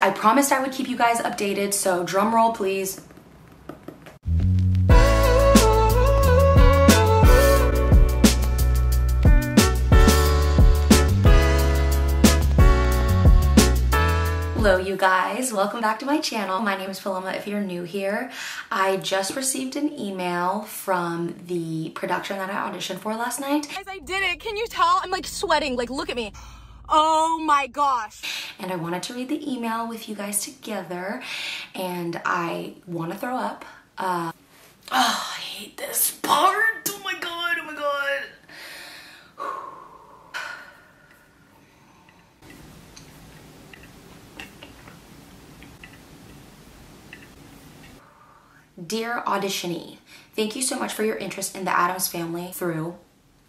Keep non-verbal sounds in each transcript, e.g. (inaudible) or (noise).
I promised I would keep you guys updated, so drum roll please. Hello you guys, welcome back to my channel. My name is Paloma if you're new here. I just received an email from the production that I auditioned for last night. Guys, I did it. Can you tell? I'm like sweating. Like, look at me. Oh my gosh. And I wanted to read the email with you guys together and I want to throw up. Uh, oh, I hate this part. Oh my god, oh my god. Dear auditionee, thank you so much for your interest in the Addams family through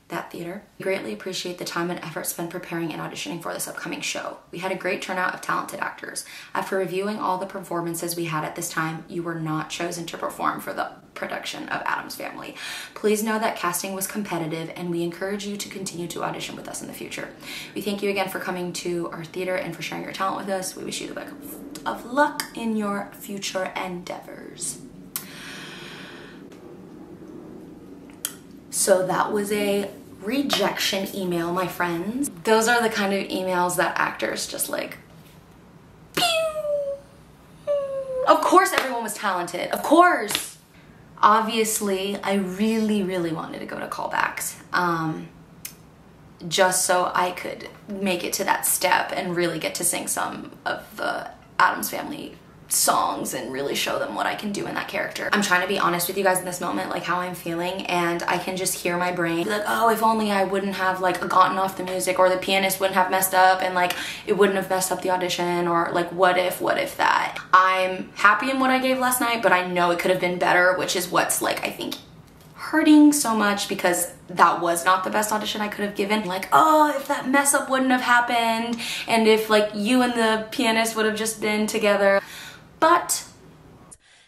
that theater. We greatly appreciate the time and effort spent preparing and auditioning for this upcoming show. We had a great turnout of talented actors. After reviewing all the performances we had at this time, you were not chosen to perform for the production of Addams Family. Please know that casting was competitive and we encourage you to continue to audition with us in the future. We thank you again for coming to our theater and for sharing your talent with us. We wish you the best of luck in your future endeavors. So that was a rejection email, my friends. Those are the kind of emails that actors just like! Of course everyone was talented, of course. Obviously, I really, really wanted to go to callbacks. Um, just so I could make it to that step and really get to sing some of the Addams Family songs and really show them what I can do in that character. I'm trying to be honest with you guys in this moment, like how I'm feeling, and I can just hear my brain like, oh, if only I wouldn't have like gotten off the music or the pianist wouldn't have messed up and like it wouldn't have messed up the audition or like what if, what if that. I'm happy in what I gave last night, but I know it could have been better, which is what's like, I think hurting so much because that was not the best audition I could have given. Like, oh, if that mess up wouldn't have happened and if like you and the pianist would have just been together. But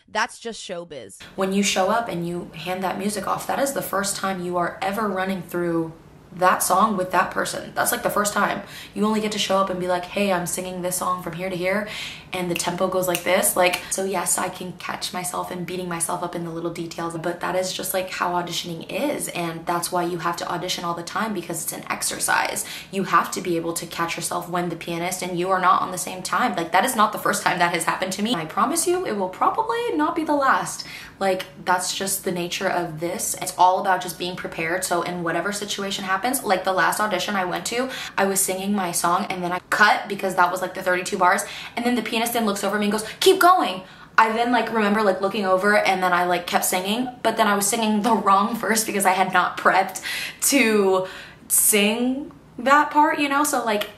that's just showbiz. When you show up and you hand that music off, that is the first time you are ever running through that song with that person. That's like the first time. You only get to show up and be like, hey, I'm singing this song from here to here, and the tempo goes like this. Like, so yes, I can catch myself and beating myself up in the little details, but that is just like how auditioning is, and that's why you have to audition all the time because it's an exercise. You have to be able to catch yourself when the pianist and you are not on the same time. Like, that is not the first time that has happened to me. I promise you, it will probably not be the last. Like, that's just the nature of this. It's all about just being prepared. So, in whatever situation happens, like the last audition I went to, I was singing my song and then I cut because that was like the 32 bars. And then the pianist then looks over me and goes, Keep going. I then like remember like looking over and then I like kept singing, but then I was singing the wrong verse because I had not prepped to sing that part, you know? So, like,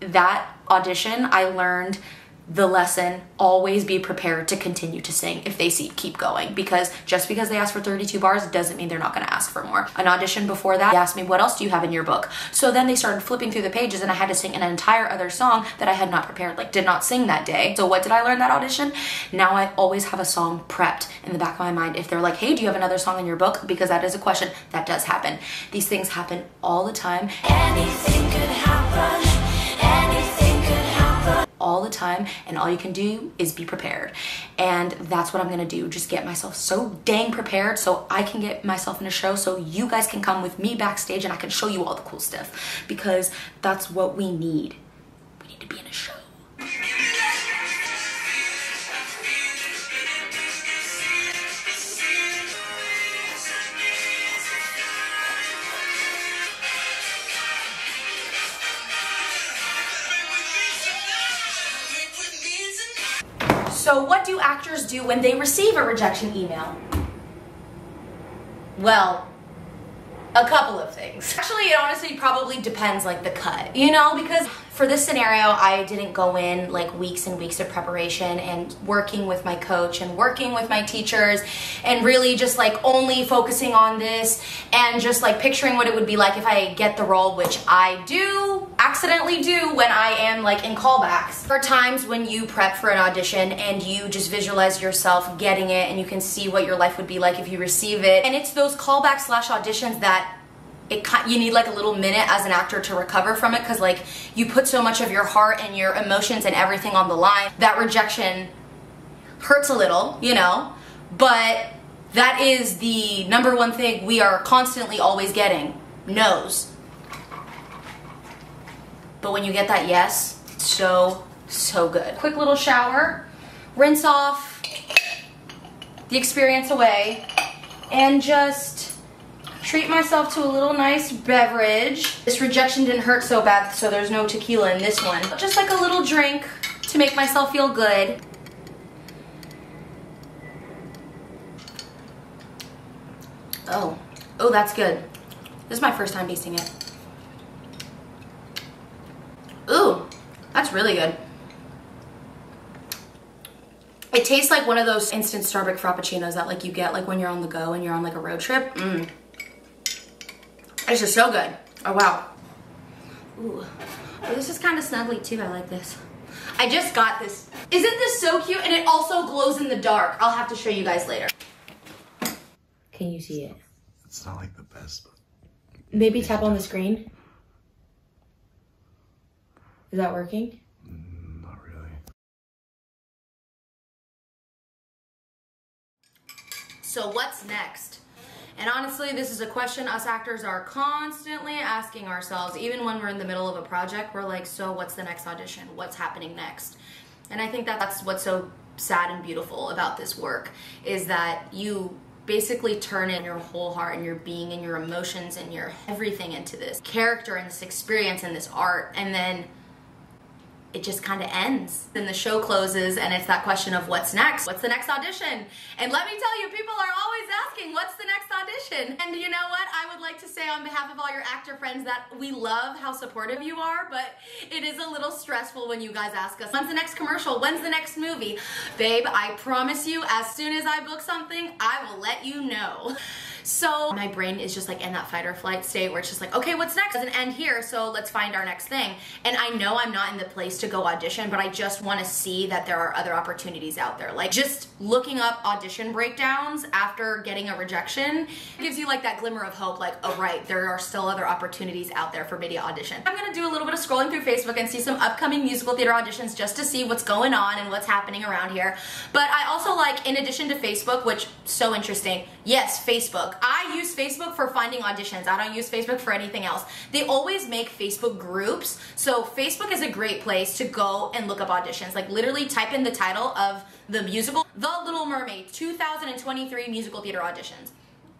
that audition, I learned the lesson always be prepared to continue to sing if they see keep going. Because just because they ask for 32 bars doesn't mean they're not going to ask for more. An audition before that asked me what else do you have in your book? So then they started flipping through the pages and i had to sing an entire other song that i had not prepared like did not sing that day. So what did i learn that audition? Now i always have a song prepped in the back of my mind. If they're like hey do you have another song in your book? Because that is a question that does happen. These things happen all the time. Anything could happen all the time and all you can do is be prepared. And that's what i'm gonna do just get myself so dang prepared so i can get myself in a show so you guys can come with me backstage and i can show you all the cool stuff. Because that's what we need. We need to be in a show So what do actors do when they receive a rejection email? Well, a couple of things. Actually, it honestly probably depends like the cut, you know, because for this scenario, I didn't go in like weeks and weeks of preparation and working with my coach and working with my teachers and really just like only focusing on this and just like picturing what it would be like if I get the role, which I do accidentally do when I am like in callbacks. There are times when you prep for an audition and you just visualize yourself getting it and you can see what your life would be like if you receive it. And it's those callbacks slash auditions that it you need like a little minute as an actor to recover from it because like you put so much of your heart and your emotions and everything on the line that rejection hurts a little you know but that is the number one thing we are constantly always getting no's but when you get that yes so so good quick little shower rinse off the experience away and just treat myself to a little nice beverage. This rejection didn't hurt so bad, so there's no tequila in this one. Just like a little drink to make myself feel good. Oh, oh, that's good. This is my first time tasting it. Ooh, that's really good. It tastes like one of those instant Starbucks frappuccinos that like you get like when you're on the go and you're on like a road trip. Mmm. It's just so good. Oh, wow. Ooh. Oh, this is kind of snuggly too. I like this. I just got this. Isn't this so cute? And it also glows in the dark. I'll have to show you guys later. Can you see it? It's not like the best, but... Maybe tap on the screen. Is that working? Mm, not really. So what's next? And honestly, this is a question us actors are constantly asking ourselves. Even when we're in the middle of a project, we're like, so what's the next audition? What's happening next? And I think that that's what's so sad and beautiful about this work is that you basically turn in your whole heart and your being and your emotions and your everything into this character and this experience and this art and then it just kind of ends. Then the show closes and it's that question of what's next? What's the next audition? And let me tell you, people are always asking, what's the next audition? And you know what? I would like to say on behalf of all your actor friends that we love how supportive you are, but it is a little stressful when you guys ask us, when's the next commercial? When's the next movie? Babe, I promise you, as soon as I book something, I will let you know. (laughs) So my brain is just like in that fight or flight state where it's just like, okay, what's next? Doesn't end here, so let's find our next thing. And I know I'm not in the place to go audition, but I just want to see that there are other opportunities out there. Like just looking up audition breakdowns after getting a rejection gives you like that glimmer of hope, like, oh right, there are still other opportunities out there for media audition. I'm gonna do a little bit of scrolling through Facebook and see some upcoming musical theater auditions just to see what's going on and what's happening around here. But I also like, in addition to Facebook, which so interesting, yes, Facebook. I use Facebook for finding auditions. I don't use Facebook for anything else. They always make Facebook groups. So Facebook is a great place to go and look up auditions. Like literally type in the title of the musical, The Little Mermaid 2023 musical theater auditions.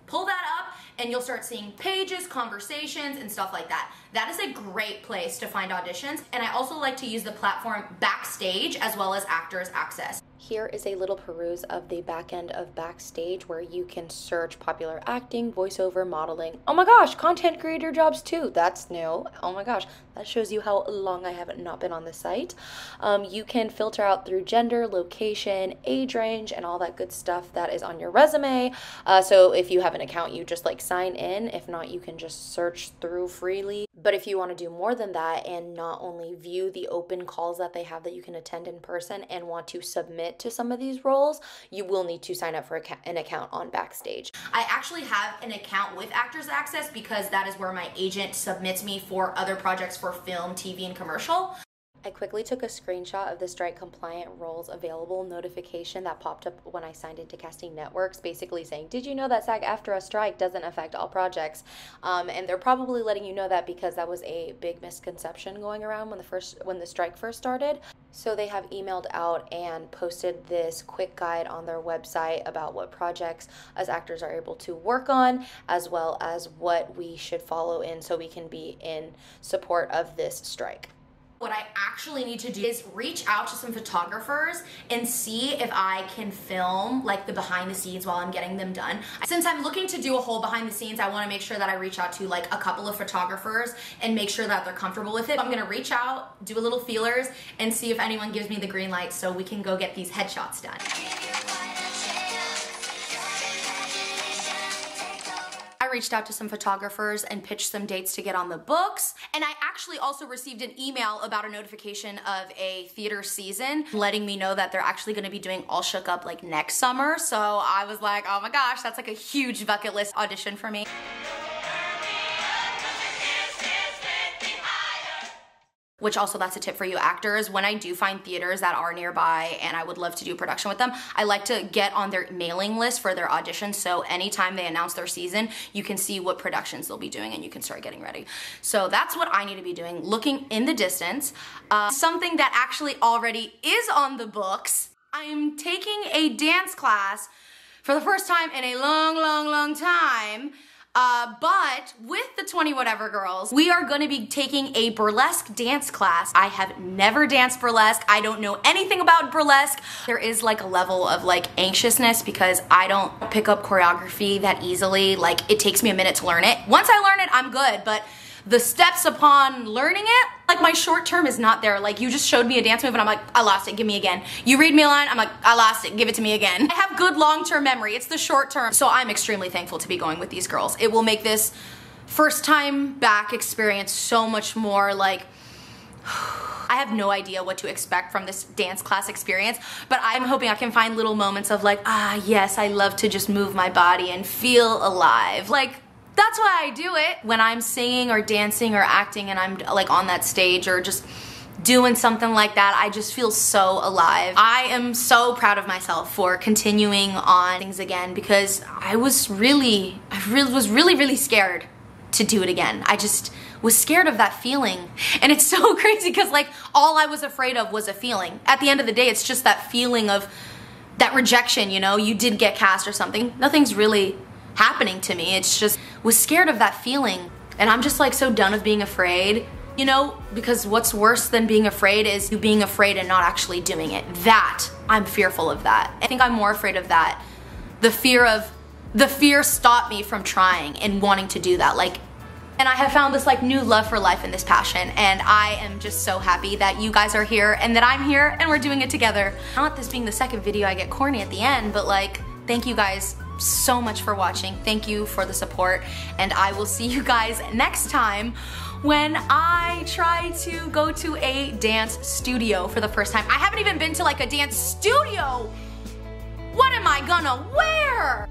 Pull that up and you'll start seeing pages, conversations, and stuff like that. That is a great place to find auditions. And I also like to use the platform Backstage as well as Actors Access. Here is a little peruse of the back end of Backstage where you can search popular acting, voiceover, modeling. Oh my gosh, content creator jobs too. That's new. Oh my gosh, that shows you how long I have not been on the site. Um, you can filter out through gender, location, age range, and all that good stuff that is on your resume. Uh, so if you have an account, you just like sign in. If not, you can just search through freely. But if you want to do more than that and not only view the open calls that they have that you can attend in person and want to submit to some of these roles, you will need to sign up for an account on Backstage. I actually have an account with Actors Access because that is where my agent submits me for other projects for film, TV, and commercial. I quickly took a screenshot of the strike compliant roles available notification that popped up when I signed into Casting Networks, basically saying, Did you know that SAG-AFTRA strike doesn't affect all projects? Um, and they're probably letting you know that because that was a big misconception going around when the first when the strike first started. So they have emailed out and posted this quick guide on their website about what projects us actors are able to work on, as well as what we should follow in so we can be in support of this strike. What I actually need to do is reach out to some photographers and see if I can film like the behind the scenes while I'm getting them done. Since I'm looking to do a whole behind the scenes, I wanna make sure that I reach out to like a couple of photographers and make sure that they're comfortable with it. I'm gonna reach out, do a little feelers, and see if anyone gives me the green light so we can go get these headshots done. Reached out to some photographers and pitched some dates to get on the books. And I actually also received an email about a notification of a theater season letting me know that they're actually gonna be doing All Shook Up like next summer. So I was like, oh my gosh, that's like a huge bucket list audition for me. Which also that's a tip for you actors. When I do find theaters that are nearby and I would love to do production with them, I like to get on their mailing list for their auditions. So anytime they announce their season, you can see what productions they'll be doing and you can start getting ready. So that's what I need to be doing, looking in the distance. Uh, something that actually already is on the books. I'm taking a dance class for the first time in a long, long, long time. Uh, but with the 20 whatever girls, we are gonna be taking a burlesque dance class. I have never danced burlesque. I don't know anything about burlesque. There is like a level of like anxiousness because I don't pick up choreography that easily. Like it takes me a minute to learn it. Once I learn it, I'm good, but the steps upon learning it, like my short term is not there. Like you just showed me a dance move and I'm like, I lost it, give me again. You read me a line, I'm like, I lost it, give it to me again. I have good long term memory, it's the short term. So I'm extremely thankful to be going with these girls. It will make this first time back experience so much more like, (sighs) I have no idea what to expect from this dance class experience, but I'm hoping I can find little moments of like, ah, yes, I love to just move my body and feel alive. Like, that's why I do it. When I'm singing or dancing or acting and I'm like on that stage or just doing something like that, I just feel so alive. I am so proud of myself for continuing on things again because I was really, I really was really, really scared to do it again. I just was scared of that feeling. And it's (laughs) so crazy because like all I was afraid of was a feeling. At the end of the day, it's just that feeling of that rejection, you know, you did get cast or something. Nothing's really happening to me. It's just was scared of that feeling. And I'm just like so done of being afraid. You know, because what's worse than being afraid is you being afraid and not actually doing it. That, I'm fearful of that. I think I'm more afraid of that. The fear of, the fear stopped me from trying and wanting to do that. Like, and I have found this like new love for life and this passion and I am just so happy that you guys are here and that I'm here and we're doing it together. Not this being the second video I get corny at the end, but like, thank you guys so much for watching. Thank you for the support and I will see you guys next time when I try to go to a dance studio for the first time. I haven't even been to like a dance studio. What am I gonna wear?